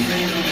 Música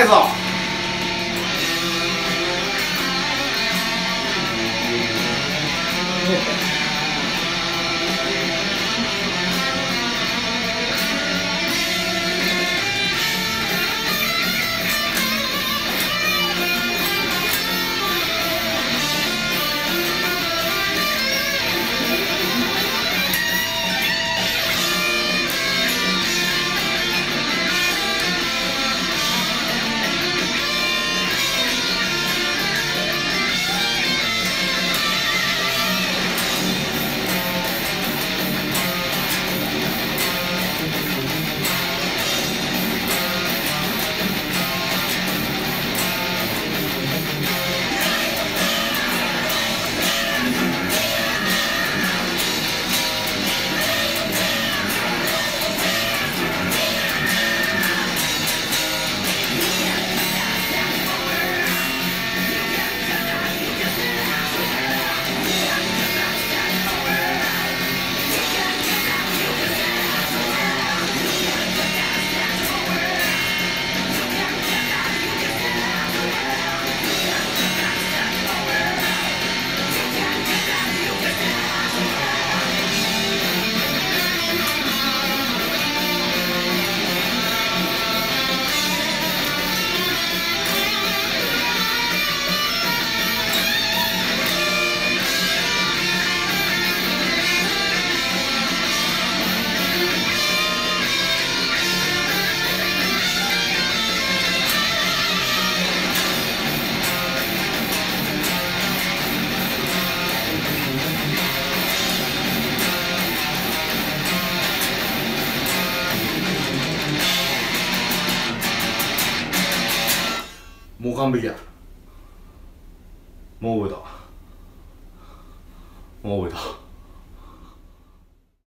ないぞ。もう完璧やもう覚えたもう覚えた